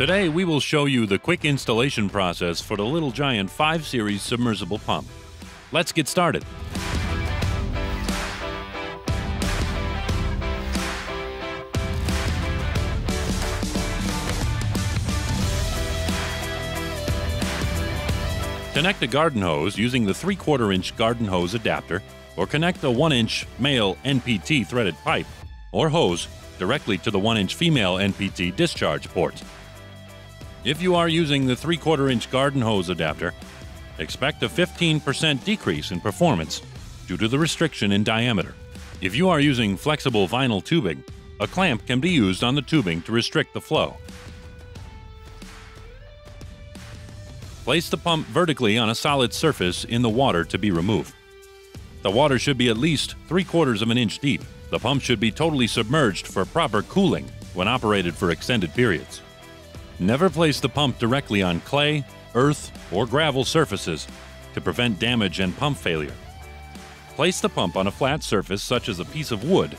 Today we will show you the quick installation process for the Little Giant 5 Series submersible pump. Let's get started. Connect a garden hose using the 3 4 inch garden hose adapter or connect a 1 inch male NPT threaded pipe or hose directly to the 1 inch female NPT discharge port. If you are using the 3 4 inch garden hose adapter, expect a 15% decrease in performance due to the restriction in diameter. If you are using flexible vinyl tubing, a clamp can be used on the tubing to restrict the flow. Place the pump vertically on a solid surface in the water to be removed. The water should be at least 3 quarters of an inch deep. The pump should be totally submerged for proper cooling when operated for extended periods. Never place the pump directly on clay, earth, or gravel surfaces to prevent damage and pump failure. Place the pump on a flat surface such as a piece of wood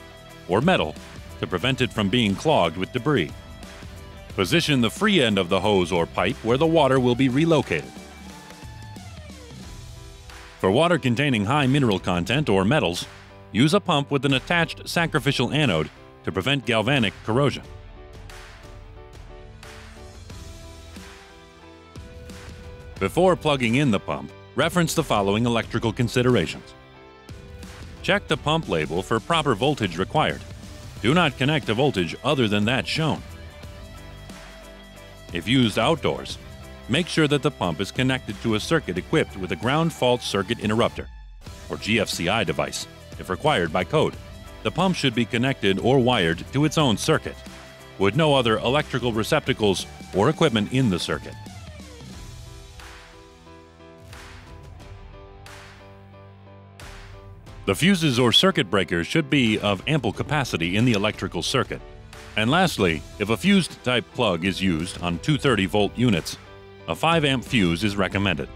or metal to prevent it from being clogged with debris. Position the free end of the hose or pipe where the water will be relocated. For water containing high mineral content or metals, use a pump with an attached sacrificial anode to prevent galvanic corrosion. Before plugging in the pump, reference the following electrical considerations. Check the pump label for proper voltage required. Do not connect a voltage other than that shown. If used outdoors, make sure that the pump is connected to a circuit equipped with a ground fault circuit interrupter, or GFCI device, if required by code. The pump should be connected or wired to its own circuit, with no other electrical receptacles or equipment in the circuit. The fuses or circuit breakers should be of ample capacity in the electrical circuit. And lastly, if a fused type plug is used on 230 volt units, a 5 amp fuse is recommended.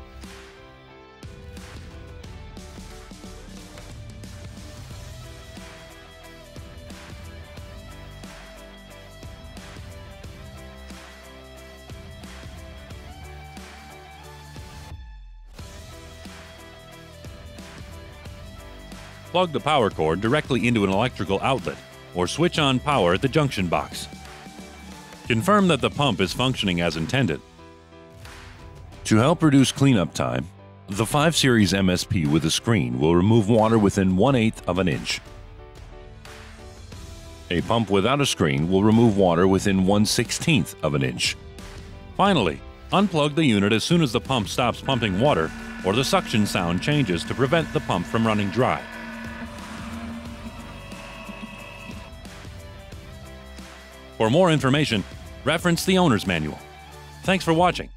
Plug the power cord directly into an electrical outlet or switch on power at the junction box. Confirm that the pump is functioning as intended. To help reduce cleanup time, the 5 Series MSP with a screen will remove water within 1 8 of an inch. A pump without a screen will remove water within 1 16th of an inch. Finally, unplug the unit as soon as the pump stops pumping water or the suction sound changes to prevent the pump from running dry. For more information, reference the owner's manual. Thanks for watching.